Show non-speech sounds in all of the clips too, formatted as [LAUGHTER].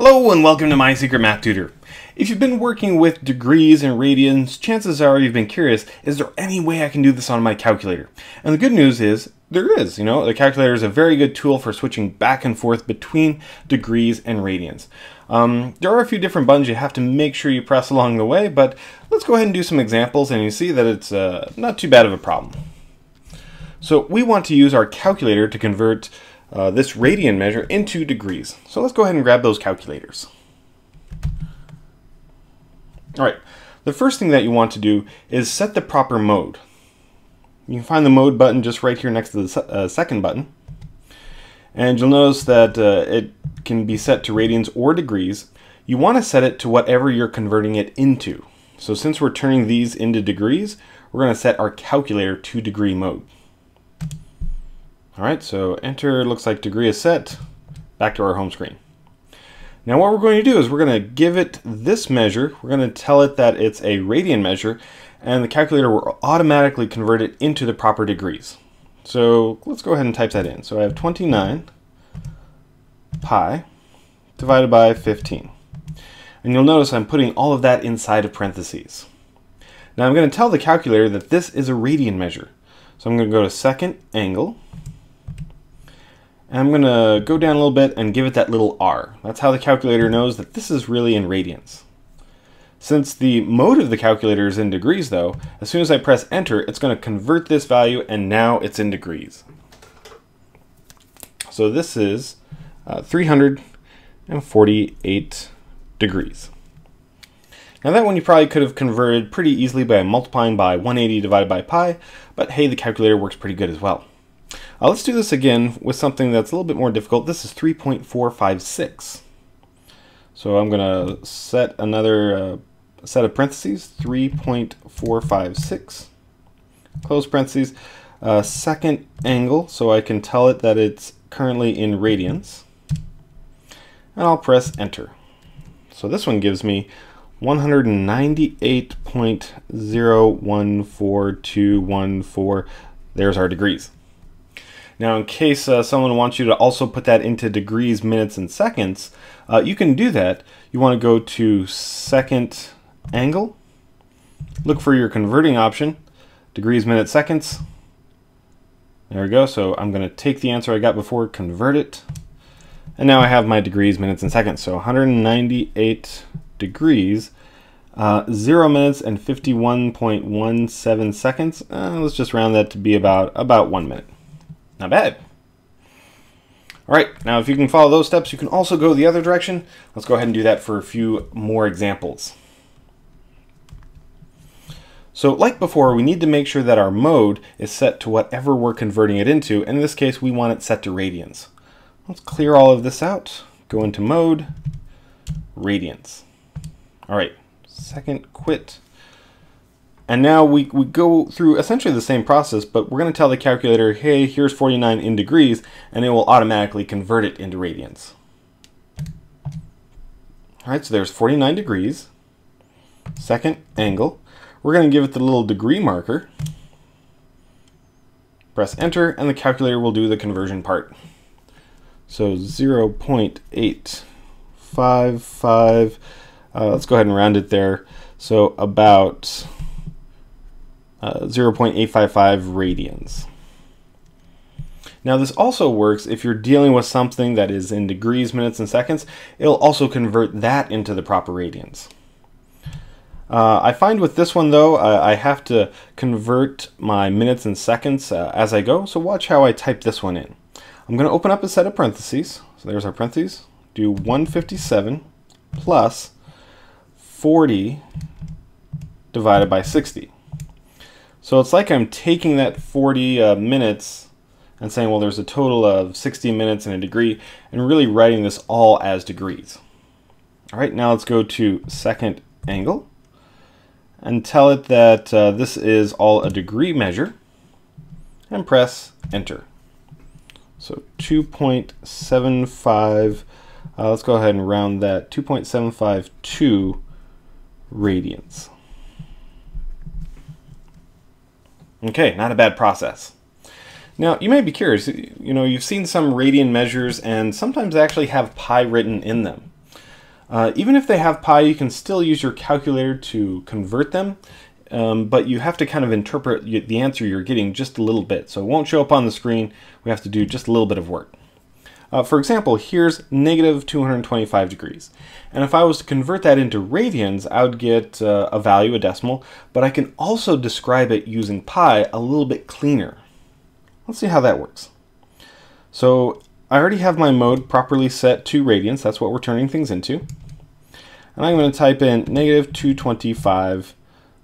Hello and welcome to My Secret Math Tutor. If you've been working with degrees and radians, chances are you've been curious, is there any way I can do this on my calculator? And the good news is, there is. You know, the calculator is a very good tool for switching back and forth between degrees and radians. Um, there are a few different buttons you have to make sure you press along the way, but let's go ahead and do some examples and you see that it's uh, not too bad of a problem. So we want to use our calculator to convert uh, this radian measure into degrees. So let's go ahead and grab those calculators. All right, the first thing that you want to do is set the proper mode. You can find the mode button just right here next to the uh, second button. And you'll notice that uh, it can be set to radians or degrees. You want to set it to whatever you're converting it into. So since we're turning these into degrees, we're going to set our calculator to degree mode. All right, so enter looks like degree is set. Back to our home screen. Now what we're going to do is we're going to give it this measure. We're going to tell it that it's a radian measure and the calculator will automatically convert it into the proper degrees. So let's go ahead and type that in. So I have 29 pi divided by 15. And you'll notice I'm putting all of that inside of parentheses. Now I'm going to tell the calculator that this is a radian measure. So I'm going to go to second angle I'm going to go down a little bit and give it that little r. That's how the calculator knows that this is really in radians. Since the mode of the calculator is in degrees though, as soon as I press enter, it's going to convert this value and now it's in degrees. So this is uh, 348 degrees. Now that one you probably could have converted pretty easily by multiplying by 180 divided by pi, but hey, the calculator works pretty good as well. Uh, let's do this again with something that's a little bit more difficult. This is 3.456. So I'm going to set another uh, set of parentheses, 3.456, close parentheses, uh, second angle, so I can tell it that it's currently in radians, and I'll press enter. So this one gives me 198.0142214. There's our degrees. Now, in case uh, someone wants you to also put that into degrees, minutes, and seconds, uh, you can do that. You want to go to second angle, look for your converting option, degrees, minutes, seconds. There we go. So I'm going to take the answer I got before, convert it, and now I have my degrees, minutes, and seconds. So 198 degrees, uh, 0 minutes and 51.17 seconds. Uh, let's just round that to be about, about 1 minute. Not bad. All right, now if you can follow those steps, you can also go the other direction. Let's go ahead and do that for a few more examples. So like before, we need to make sure that our mode is set to whatever we're converting it into. And in this case, we want it set to radians. Let's clear all of this out. Go into mode, radians. All right, second quit. And now we, we go through essentially the same process, but we're going to tell the calculator, hey, here's 49 in degrees, and it will automatically convert it into radians. All right, so there's 49 degrees. Second angle. We're going to give it the little degree marker. Press enter, and the calculator will do the conversion part. So 0 0.855, uh, let's go ahead and round it there. So about uh, 0.855 radians. Now this also works if you're dealing with something that is in degrees, minutes, and seconds. It'll also convert that into the proper radians. Uh, I find with this one though, I have to convert my minutes and seconds uh, as I go. So watch how I type this one in. I'm going to open up a set of parentheses. So there's our parentheses. Do 157 plus 40 divided by 60. So it's like I'm taking that 40 uh, minutes and saying, well, there's a total of 60 minutes in a degree, and really writing this all as degrees. All right, now let's go to second angle and tell it that uh, this is all a degree measure and press enter. So 2.75, uh, let's go ahead and round that, 2.752 radians. Okay, not a bad process. Now, you may be curious, you know, you've seen some radian measures and sometimes they actually have pi written in them. Uh, even if they have pi, you can still use your calculator to convert them, um, but you have to kind of interpret the answer you're getting just a little bit. So it won't show up on the screen. We have to do just a little bit of work. Uh, for example, here's negative 225 degrees. And if I was to convert that into radians, I would get uh, a value, a decimal, but I can also describe it using pi a little bit cleaner. Let's see how that works. So I already have my mode properly set to radians. That's what we're turning things into. And I'm going to type in negative 225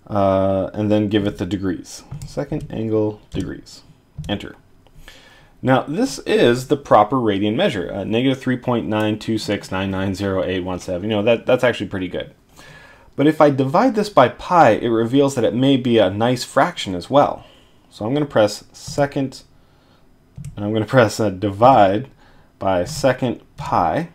uh, and then give it the degrees. Second angle degrees. Enter. Now, this is the proper radian measure, uh, negative 3.926990817. You know, that, that's actually pretty good. But if I divide this by pi, it reveals that it may be a nice fraction as well. So I'm going to press second, and I'm going [LAUGHS] to press a divide by second pi,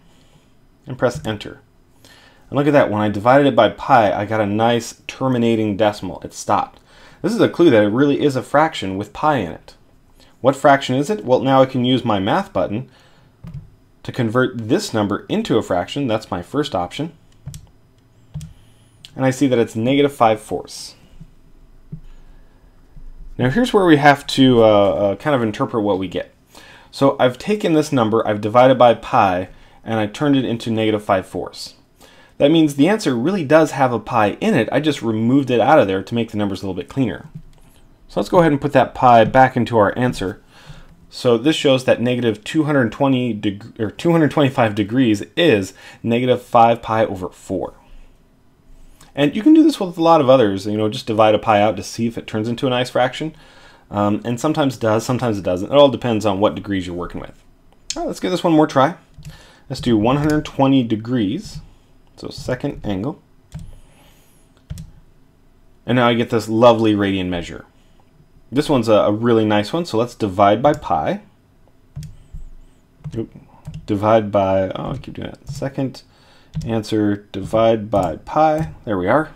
and press enter. And look at that, when I divided it by pi, I got a nice terminating decimal. It stopped. This is a clue that it really is a fraction with pi in it. What fraction is it? Well, now I can use my math button to convert this number into a fraction. That's my first option. And I see that it's negative 5 fourths. Now here's where we have to uh, uh, kind of interpret what we get. So I've taken this number, I've divided by pi, and I turned it into negative 5 fourths. That means the answer really does have a pi in it, I just removed it out of there to make the numbers a little bit cleaner. So let's go ahead and put that pi back into our answer. So this shows that negative 220 deg or 225 degrees is negative 5 pi over 4. And you can do this with a lot of others. You know, just divide a pi out to see if it turns into a nice fraction. Um, and sometimes it does, sometimes it doesn't. It all depends on what degrees you're working with. All right, let's give this one more try. Let's do 120 degrees. So second angle. And now I get this lovely radian measure. This one's a, a really nice one, so let's divide by pi. Oop. Divide by, oh, I keep doing that. Second answer, divide by pi. There we are.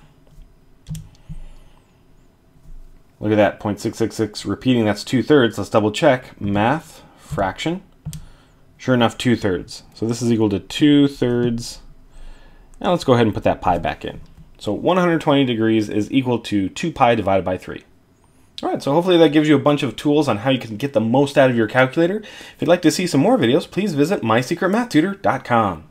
Look at that, 0.666 repeating, that's 2 thirds. Let's double check. Math, fraction. Sure enough, 2 thirds. So this is equal to 2 thirds. Now let's go ahead and put that pi back in. So 120 degrees is equal to 2 pi divided by 3. All right, so hopefully that gives you a bunch of tools on how you can get the most out of your calculator. If you'd like to see some more videos, please visit mysecretmathtutor.com.